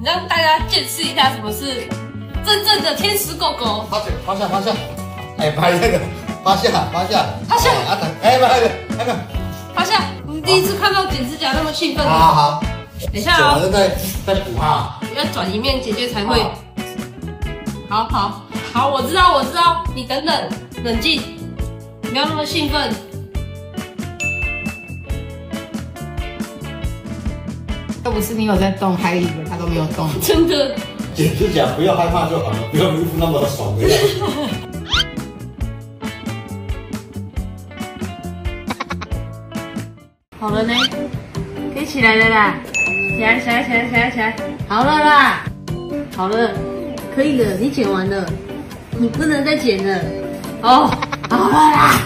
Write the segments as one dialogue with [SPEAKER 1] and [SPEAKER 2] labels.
[SPEAKER 1] 你让大家见识一下什么是真正的天使狗狗。
[SPEAKER 2] 趴下，趴下，趴下。哎，拍那个，趴下，趴下，
[SPEAKER 1] 趴下。
[SPEAKER 2] 哎，拍那个，那个，
[SPEAKER 1] 趴下。你第一次看到剪指甲那么兴奋。
[SPEAKER 2] 好好。
[SPEAKER 1] 等一下啊。
[SPEAKER 2] 我在在补哈。
[SPEAKER 1] 要转一面，姐姐才会。好好好，我知道，我知道。你等等，冷静，不要那么兴奋。
[SPEAKER 3] 都不是你有在动，海里的他都没有动。
[SPEAKER 1] 真的。
[SPEAKER 2] 剪指甲不要害怕就好了，不要一副那么的爽的样子。
[SPEAKER 1] 好了呢，可以起来了啦，起来起来起来起来起来，好了啦，好了，可以了，你剪完了，你不能再剪了，哦，好了啦，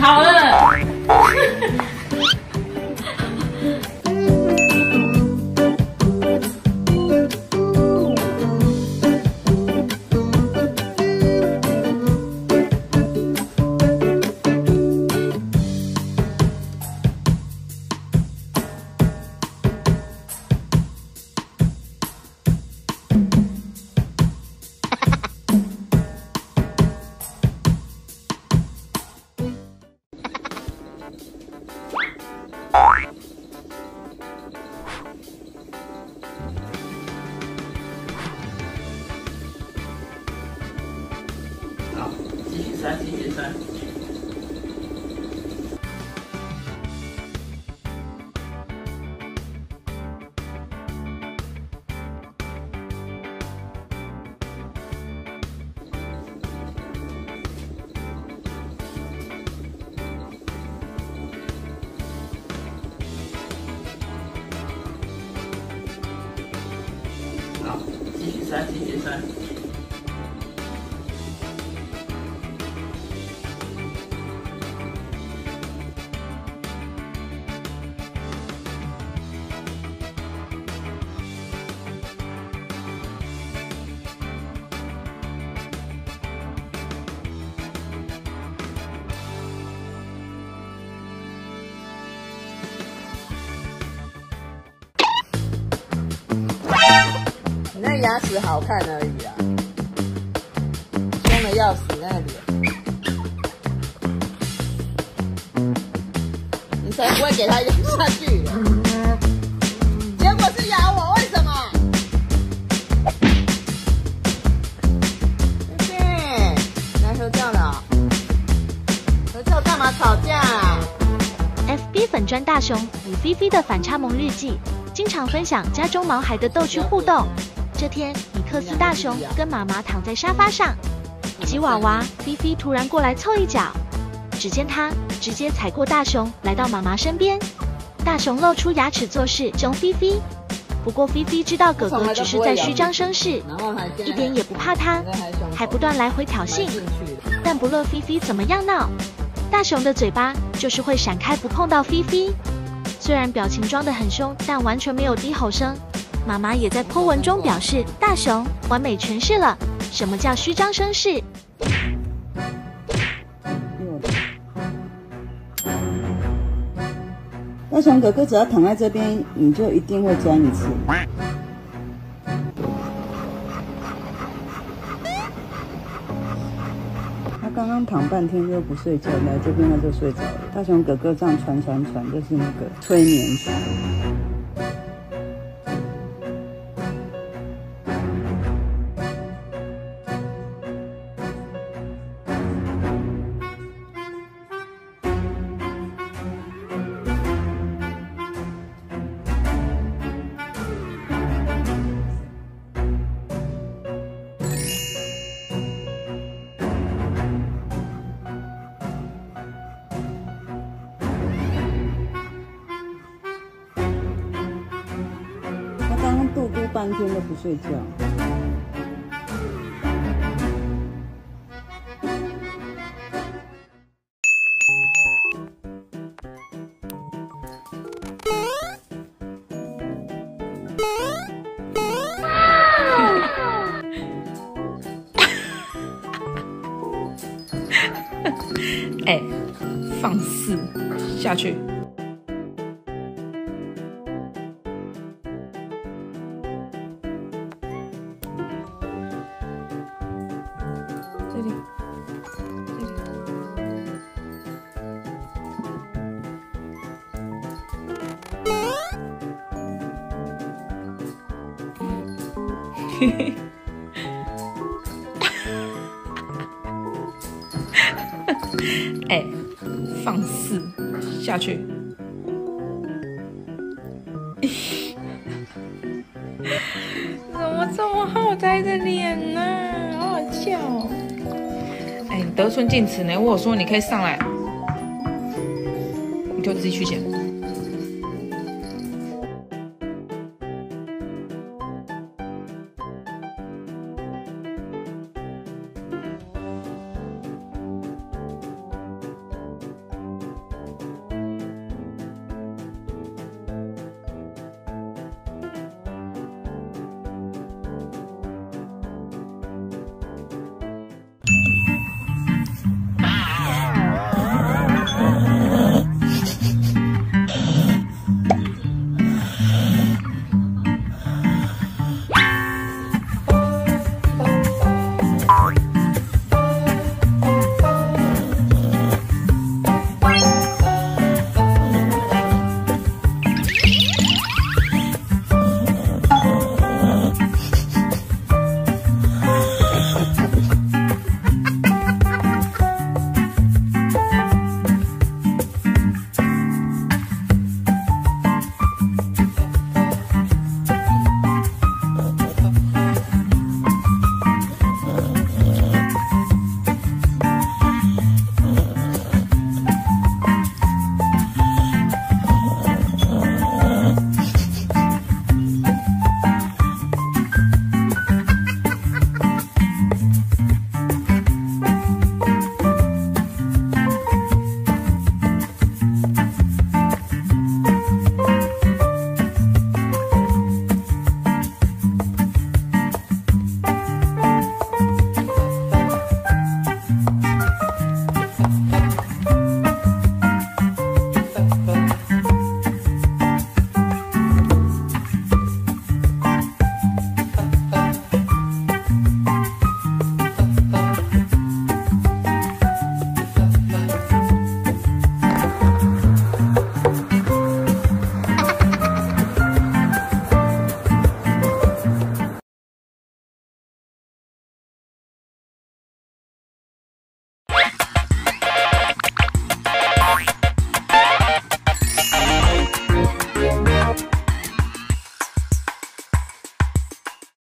[SPEAKER 1] 好了。
[SPEAKER 4] 三，继续三。好，继续三，继续三。
[SPEAKER 3] 牙齿好看而已啊，凶的要死那个脸，你才不会给他咬下去。结果是咬我，为什么？菲菲，来合照了，合照干嘛吵架
[SPEAKER 5] ？FB 粉砖大熊与菲菲的反差萌日记，经常分享家中毛孩的逗趣互动。这天，米克斯大熊跟妈妈躺在沙发上，吉娃娃菲菲突然过来凑一脚，只见他直接踩过大熊，来到妈妈身边。大熊露出牙齿做事，凶菲菲。不过菲菲知道哥哥只是在虚张声势，一点也不怕他，还不断来回挑衅。但不论菲菲怎么样闹，大熊的嘴巴就是会闪开，不碰到菲菲。虽然表情装得很凶，但完全没有低吼声。妈妈也在波文中表示，大熊完美诠释了什么叫虚张声势。
[SPEAKER 3] 大熊哥哥只要躺在这边，你就一定会钻一次。他刚刚躺半天就不睡觉，来这边他就睡着了。大熊哥哥这样传传传，就是那个催眠术。天都不睡觉。哎，放肆下去！
[SPEAKER 6] 里。嘿嘿，哎，放肆下去！怎么这么好呆的脸呢？好好笑哦！得寸进尺呢。我说你可以上来，你就自己去捡。